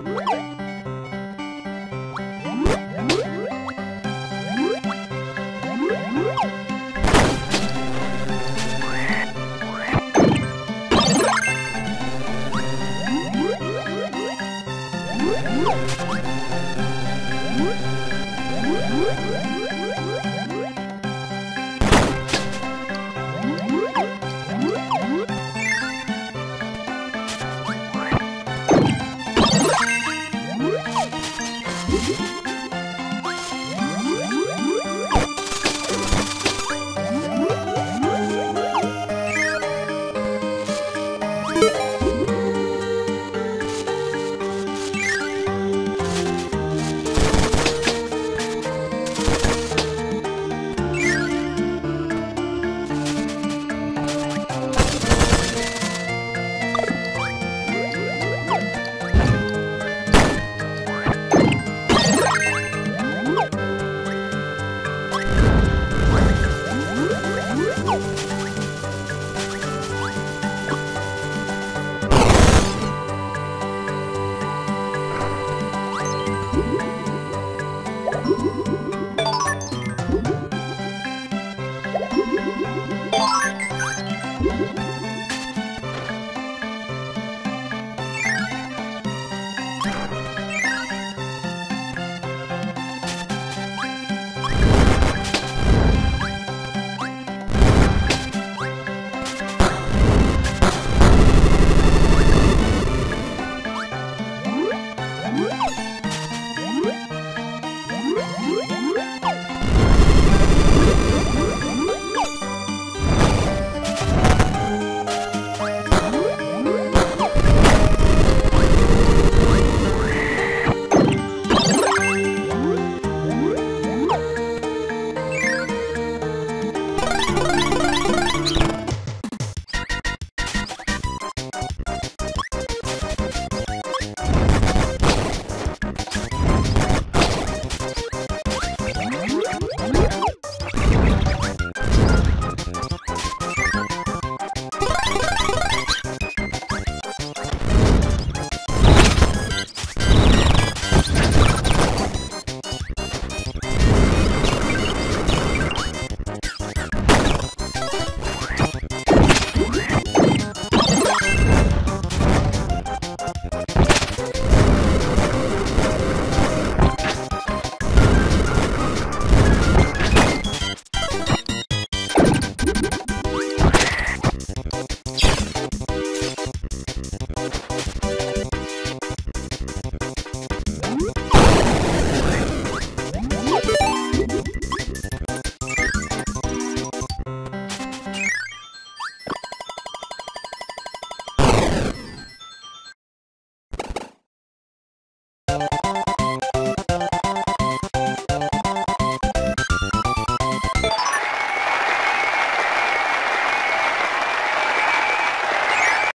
Woo! 何?